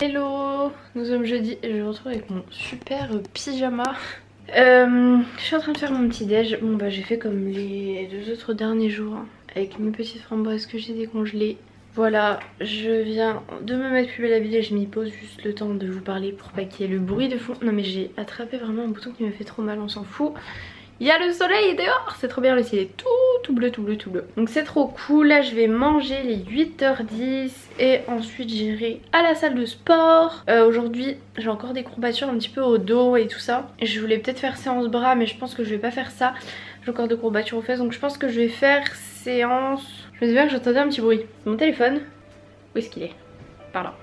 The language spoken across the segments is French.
Hello Nous sommes jeudi et je me retrouve avec mon super pyjama. Euh, je suis en train de faire mon petit déj. Bon bah j'ai fait comme les deux autres derniers jours hein, avec mes petites framboises que j'ai décongelées. Voilà, je viens de me mettre plus belle habillée, je m'y pose juste le temps de vous parler pour pas qu'il y ait le bruit de fond. Non mais j'ai attrapé vraiment un bouton qui me fait trop mal, on s'en fout. Il y a le soleil dehors, c'est trop bien, le ciel est tout, tout bleu, tout bleu, tout bleu. Donc c'est trop cool, là je vais manger les 8h10 et ensuite j'irai à la salle de sport. Euh, aujourd'hui j'ai encore des courbatures un petit peu au dos et tout ça. Je voulais peut-être faire séance bras mais je pense que je vais pas faire ça. J'ai encore des courbatures aux fesses donc je pense que je vais faire séance... Je me souviens que j'entendais un petit bruit. Mon téléphone, où est-ce qu'il est? Par là.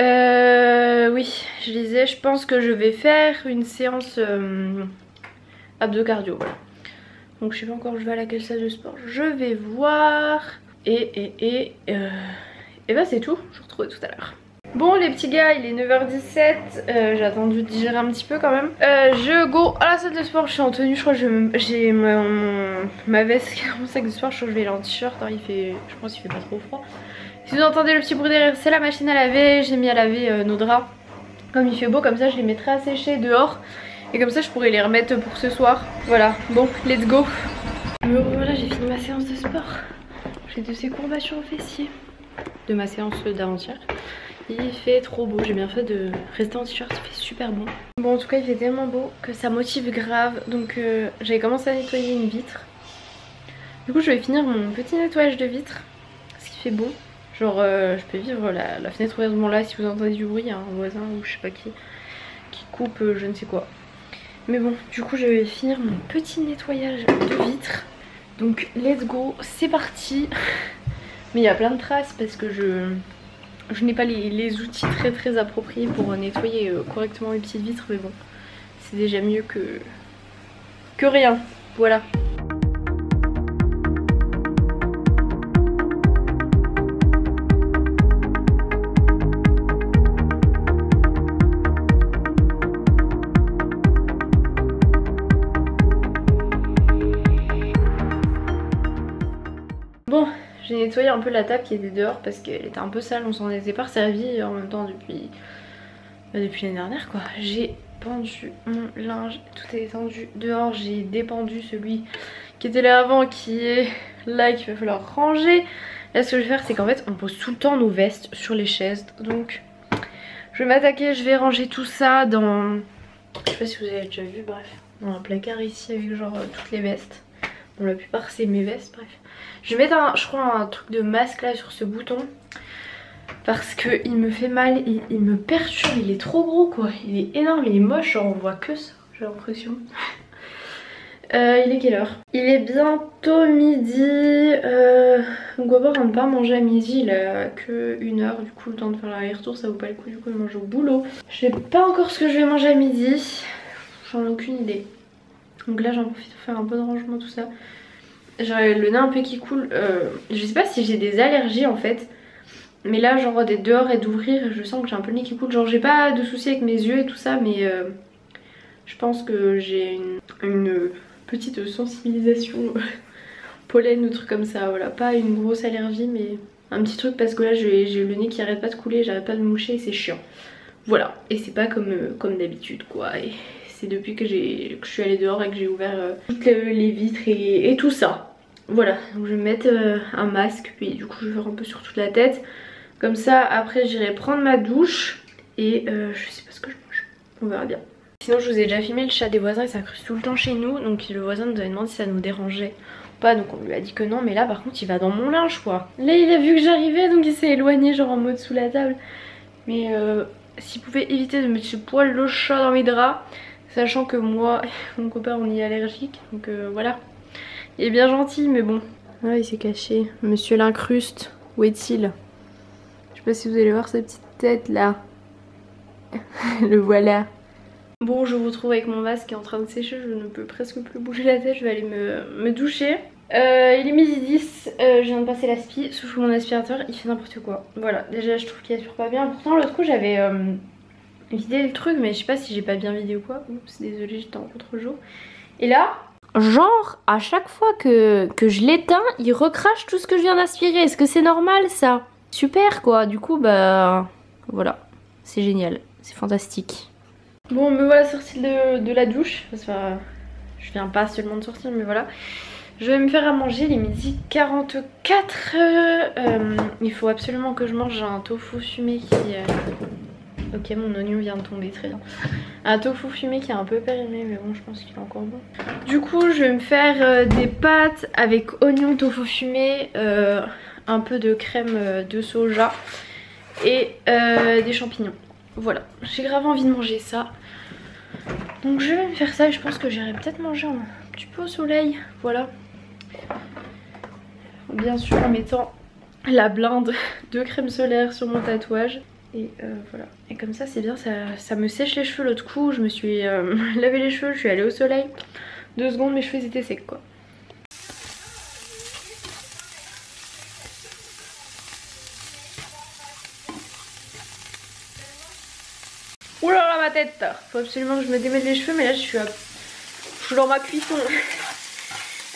Euh, oui, je disais, je pense que je vais faire une séance euh, abdo cardio. Donc je sais pas encore je vais à laquelle salle de sport. Je vais voir. Et, et, et, euh, et bah c'est tout. Je vous retrouve tout à l'heure. Bon les petits gars, il est 9h17, euh, j'ai attendu de digérer un petit peu quand même. Euh, je go à la salle de sport, je suis en tenue, je crois que j'ai ma veste qui est dans mon sac de sport, je crois que je vais aller en t-shirt, hein, je pense qu'il fait pas trop froid. Si vous entendez le petit bruit derrière, c'est la machine à laver, j'ai mis à laver nos draps. Comme il fait beau, comme ça je les mettrai à sécher dehors. Et comme ça je pourrais les remettre pour ce soir. Voilà, bon, let's go. Me voilà, j'ai fini ma séance de sport. J'ai de ces courbatures au fessier de ma séance d'avant-hier. Il fait trop beau, j'ai bien fait de rester en t-shirt, il fait super bon. Bon en tout cas il fait tellement beau que ça motive grave. Donc euh, j'avais commencé à nettoyer une vitre. Du coup je vais finir mon petit nettoyage de vitre. Ce qui fait bon. Genre euh, je peux vivre la, fenêtre ouverte. Bon là si vous entendez du bruit, il y a un voisin ou je sais pas qui qui coupe euh, je ne sais quoi. Mais bon du coup je vais finir mon petit nettoyage de vitre. Donc let's go, c'est parti. Mais il y a plein de traces parce que je n'ai pas les, outils très très appropriés pour nettoyer euh, correctement mes petites vitres mais bon c'est déjà mieux que, que rien. Voilà. J'ai nettoyé un peu la table qui était dehors parce qu'elle était un peu sale, on s'en était pas servi en même temps depuis, bah, depuis l'année dernière quoi. J'ai pendu mon linge, tout est étendu dehors, j'ai dépendu celui qui était là avant qui est là qu'il va falloir ranger. Là ce que je vais faire c'est qu'en fait on pose tout le temps nos vestes sur les chaises donc je vais m'attaquer, je vais ranger tout ça dans, je sais pas si vous avez déjà vu bref, dans un placard ici avec genre toutes les vestes. Bon la plupart c'est mes vestes bref. Je vais mettre un, je crois un truc de masque là sur ce bouton parce que il me fait mal, il, il, me perturbe, il est trop gros quoi, il est énorme, il est moche, genre on voit que ça, j'ai l'impression. Euh, il est quelle heure? Il est bientôt midi, euh, on va pas manger à midi, il a que une heure, du coup le temps de faire l'aller-retour ça vaut pas le coup du coup de manger au boulot. Je sais pas encore ce que je vais manger à midi, j'en ai aucune idée. Donc là j'en profite pour faire un peu de rangement tout ça. J'ai le nez un peu qui coule. Euh, je sais pas si j'ai des allergies en fait. Mais là, genre des dehors et d'ouvrir, je sens que j'ai un peu le nez qui coule. Genre j'ai pas de soucis avec mes yeux et tout ça, mais euh, je pense que j'ai une, petite sensibilisation pollen ou truc comme ça. Voilà, pas une grosse allergie, mais un petit truc parce que là j'ai le nez qui arrête pas de couler, j'arrête pas de moucher et c'est chiant. Voilà, et c'est pas comme, euh, comme d'habitude quoi. C'est depuis que, je suis allée dehors et que j'ai ouvert euh, toutes les vitres et, tout ça. Voilà, donc je vais mettre euh, un masque, puis du coup je vais faire un peu sur toute la tête. Comme ça, après j'irai prendre ma douche et euh, je sais pas ce que je mange. On verra bien. Sinon je vous ai déjà filmé le chat des voisins ça cruise tout le temps chez nous. Donc le voisin nous avait demandé si ça nous dérangeait ou pas. Donc on lui a dit que non. Mais là par contre il va dans mon linge quoi. Là il a vu que j'arrivais donc il s'est éloigné genre en mode sous la table. Mais euh, s'il pouvait éviter de mettre ce poil de chat dans mes draps, Sachant que moi mon copain on y est allergique. Donc euh, voilà. Il est bien gentil mais bon. Ah il s'est caché. Monsieur l'incruste. Où est-il? Je sais pas si vous allez voir sa petite tête là. Le voilà. Bon je vous retrouve avec mon masque qui est en train de sécher. Je ne peux presque plus bouger la tête. Je vais aller me, doucher. Euh, il est midi 10, euh, je viens de passer l'aspi, sauf que mon aspirateur il fait n'importe quoi. Voilà, déjà je trouve qu'il aspire pas bien. Pourtant l'autre coup j'avais vidé le truc mais je sais pas si j'ai pas bien vidé ou quoi. Oups désolé j'étais en contre-jour. Et là genre à chaque fois que, je l'éteins, il recrache tout ce que je viens d'aspirer. Est-ce que c'est normal ça? Super quoi, du coup bah voilà, c'est génial, c'est fantastique. Bon me voilà sortie de, de la douche, enfin je viens pas seulement de sortir mais voilà. Je vais me faire à manger, les midi 44. Euh, il faut absolument que je mange un tofu fumé qui... Euh, ok, mon oignon vient de tomber, très bien. Un tofu fumé qui est un peu périmé, mais bon, je pense qu'il est encore bon. Du coup, je vais me faire euh, des pâtes avec oignon, tofu fumé, un peu de crème de soja et des champignons. Voilà, j'ai grave envie de manger ça. Donc je vais me faire ça et je pense que j'irai peut-être manger un petit peu au soleil. Voilà, Bien sûr en mettant la blinde de crème solaire sur mon tatouage. Et euh, voilà. Et comme ça c'est bien, ça, me sèche les cheveux l'autre coup. Je me suis euh, lavé les cheveux, je suis allée au soleil. Deux secondes mes cheveux étaient secs quoi. Oulala ma tête Faut absolument que je me démêle les cheveux mais là je suis, je suis dans ma cuisson.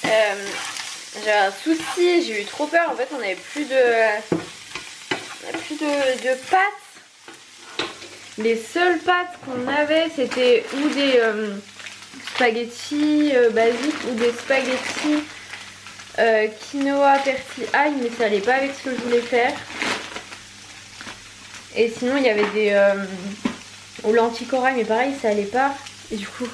Euh, j'ai un souci, j'ai eu trop peur. En fait, on avait plus de, plus de, pâtes. Les seules pâtes qu'on avait, c'était ou des euh, spaghettis euh, basiques ou des spaghettis quinoa persil ail, mais ça allait pas avec ce que je voulais faire. Et sinon, il y avait des au lentilles corail, mais pareil, ça allait pas. Et du coup,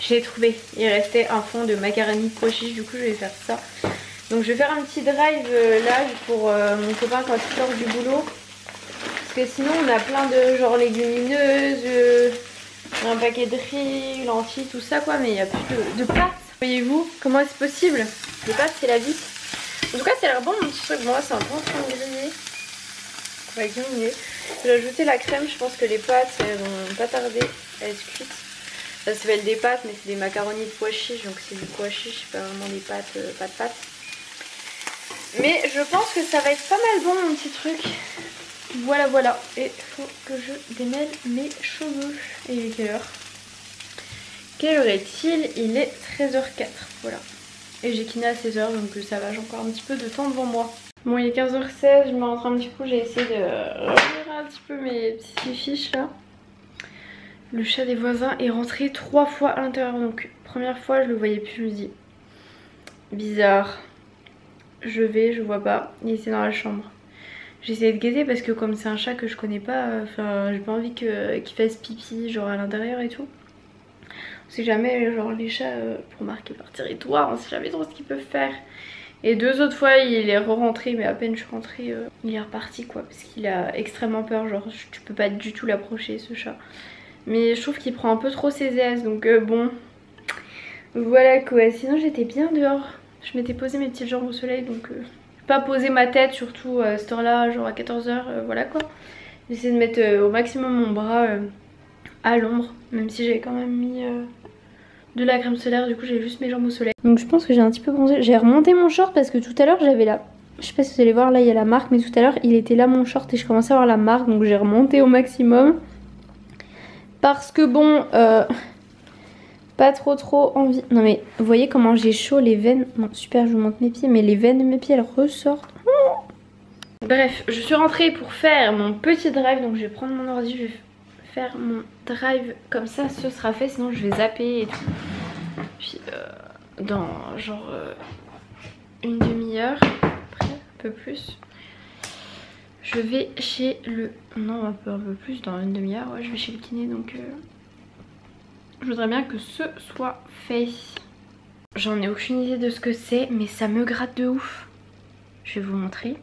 j'ai trouvé. Il restait un fond de macaroni pois chiche, du coup je vais faire ça. Donc je vais faire un petit drive euh, là pour euh, mon copain quand il sort du boulot. Parce que sinon on a plein de genre légumineuses, euh, un paquet de riz, lentilles, tout ça quoi, mais il n'y a plus de, pâtes. Voyez-vous comment est-ce possible? Les pâtes c'est la vie. En tout cas c'est l'air bon mon petit truc, moi c'est un en train de griller. On va griller. Je vais ajouter la crème, je pense que les pâtes elles vont pas tarder à être cuites. Ça s'appelle des pâtes, mais c'est des macaronis de pois chiches, donc c'est du pois chiche, pas vraiment des pâtes, euh, pas de pâtes. Mais je pense que ça va être pas mal bon mon petit truc. Voilà, voilà. Et faut que je démêle mes cheveux. Et il est quelle heure Quelle heure est-il? Il est 13h04, voilà. Et j'ai kiné à 16h, donc ça va, j'ai encore un petit peu de temps devant moi. Bon, il est 15h16, je me rentre un petit coup, j'ai essayé de relire un petit peu mes petites fiches là. Le chat des voisins est rentré trois fois à l'intérieur. Donc première fois je le voyais plus, je me dis bizarre. Je vais, je vois pas. Il était dans la chambre. Essayé de guetter parce que comme c'est un chat que je connais pas, enfin j'ai pas envie qu'il fasse pipi genre à l'intérieur et tout. On sait jamais genre les chats euh, pour marquer par territoire, on sait jamais trop ce qu'ils peuvent faire. Et deux autres fois il est re-rentré mais à peine je suis rentrée euh, il est reparti quoi parce qu'il a extrêmement peur genre tu peux pas du tout l'approcher ce chat. Mais je trouve qu'il prend un peu trop ses aises. Donc euh, bon. Voilà quoi. Sinon j'étais bien dehors. Je m'étais posé mes petites jambes au soleil. Donc euh, pas poser ma tête surtout à cette heure là. Genre à 14h. Euh, voilà quoi. J'essaie de mettre au maximum mon bras à l'ombre. Même si j'avais quand même mis de la crème solaire. Du coup j'ai juste mes jambes au soleil. Donc je pense que j'ai un petit peu bronzé. J'ai remonté mon short parce que tout à l'heure j'avais la... Je sais pas si vous allez voir là il y a la marque. Mais tout à l'heure il était là mon short et je commençais à voir la marque. Donc j'ai remonté au maximum. Parce que bon, euh, pas trop trop envie. Non mais vous voyez comment j'ai chaud les veines. Bon super je vous montre mes pieds mais les veines de mes pieds elles ressortent. Bref, je suis rentrée pour faire mon petit drive. Donc je vais prendre mon ordi, je vais faire mon drive comme ça ce sera fait. Sinon je vais zapper et tout. Puis euh, dans genre euh, une demi-heure, après un peu plus. Je vais chez le... Non, un peu, plus, dans une demi-heure, ouais, je vais chez le kiné, donc... Euh, je voudrais bien que ce soit fait. J'en ai aucune idée de ce que c'est, mais ça me gratte de ouf. Je vais vous montrer.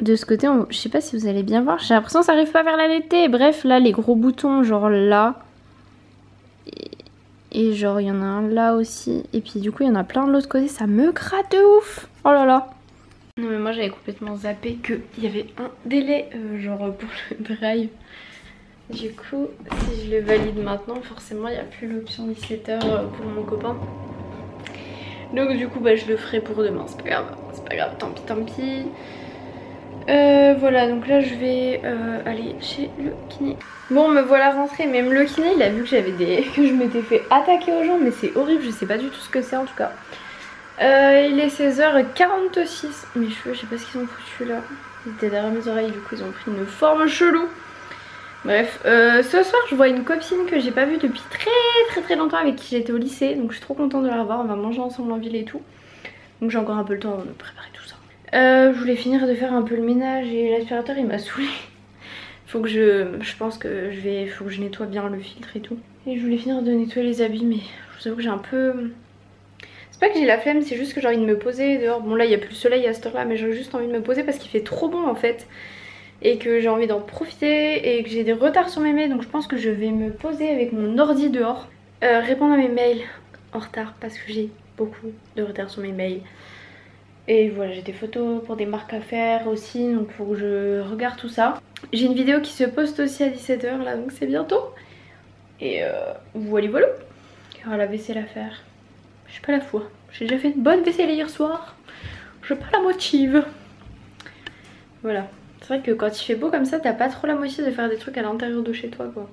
De ce côté, je sais pas si vous allez bien voir, j'ai l'impression que ça arrive pas vers la l'été. Bref, là, les gros boutons, genre là. Et, genre, il y en a un là aussi. Et puis du coup, il y en a plein de l'autre côté. Ça me gratte de ouf. Oh là là. Non mais moi j'avais complètement zappé qu'il y avait un délai euh, genre pour le drive. Du coup si je le valide maintenant forcément il n'y a plus l'option 17h euh, pour mon copain. Donc du coup bah je le ferai pour demain, c'est pas grave, c'est pas grave, tant pis tant pis. Euh, voilà, donc là je vais euh, aller chez le kiné. Bon, me voilà rentrée. Même le kiné, il a vu que j'avais des, que je m'étais fait attaquer aux jambes, mais c'est horrible. Je sais pas du tout ce que c'est en tout cas. Il est 16h46. Mes cheveux, je sais pas ce qu'ils ont foutu là. Ils étaient derrière mes oreilles, du coup ils ont pris une forme chelou. Bref, euh, ce soir je vois une copine que j'ai pas vue depuis très très très longtemps avec qui j'étais au lycée. Donc je suis trop contente de la revoir. On va manger ensemble en ville et tout. Donc j'ai encore un peu le temps de préparer tout ça. Euh, je voulais finir de faire un peu le ménage et l'aspirateur il m'a saoulé. Faut que je... Je pense que je vais... Faut que je nettoie bien le filtre et tout. Et je voulais finir de nettoyer les habits mais je vous avoue que j'ai un peu... C'est pas que j'ai la flemme, c'est juste que j'ai envie de me poser dehors. Bon là il y a plus le soleil à cette heure là mais j'ai juste envie de me poser parce qu'il fait trop bon en fait. Et que j'ai envie d'en profiter et que j'ai des retards sur mes mails donc je pense que je vais me poser avec mon ordi dehors. Euh, répondre à mes mails en retard parce que j'ai beaucoup de retard sur mes mails. Et voilà, j'ai des photos pour des marques à faire aussi, donc faut que je regarde tout ça. J'ai une vidéo qui se poste aussi à 17h là, donc c'est bientôt. Et euh, voilà, voilà. Aura la vaisselle à faire. J'ai pas la foi. J'ai déjà fait une bonne vaisselle hier soir. Je pas la motive. Voilà. C'est vrai que quand il fait beau comme ça, t'as pas trop la motive de faire des trucs à l'intérieur de chez toi quoi.